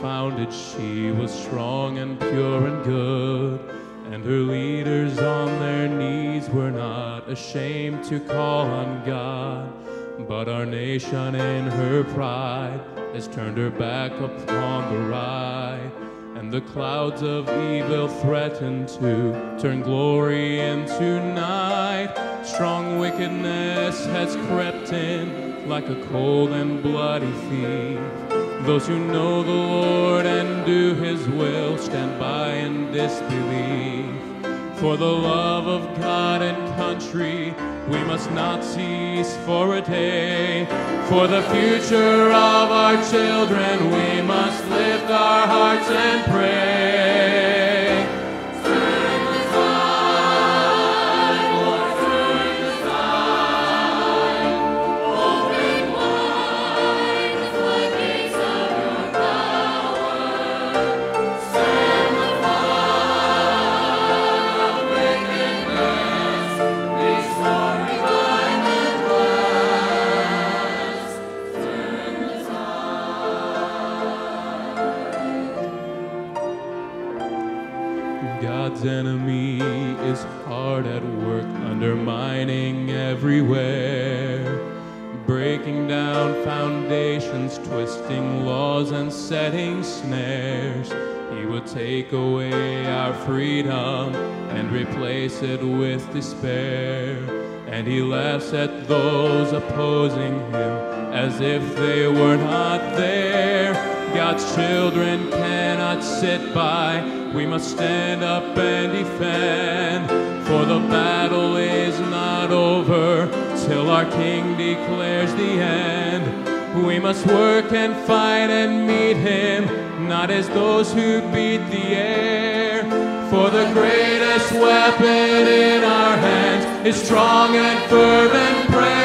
founded, she was strong and pure and good. And her leaders on their knees were not ashamed to call on God. But our nation in her pride has turned her back upon the right. And the clouds of evil threaten to turn glory into night. Strong wickedness has crept in like a cold and bloody thief. Those who know the Lord and do his will stand by in disbelief. For the love of God and country, we must not cease for a day. For the future of our children, we must lift our hearts and pray. God's enemy is hard at work, undermining everywhere, breaking down foundations, twisting laws, and setting snares. He will take away our freedom and replace it with despair. And he laughs at those opposing him as if they were not there. God's children cannot sit by. We must stand up and defend. For the battle is not over till our King declares the end. We must work and fight and meet him, not as those who beat the air. For the greatest weapon in our hands is strong and fervent prayer.